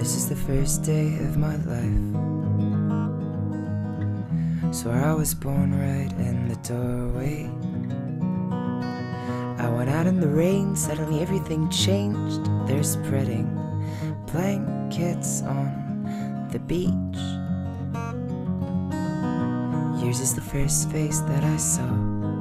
This is the first day of my life. Swear I was born right in the doorway. I went out in the rain, suddenly everything changed. They're spreading blankets on the beach. Yours is the first face that I saw.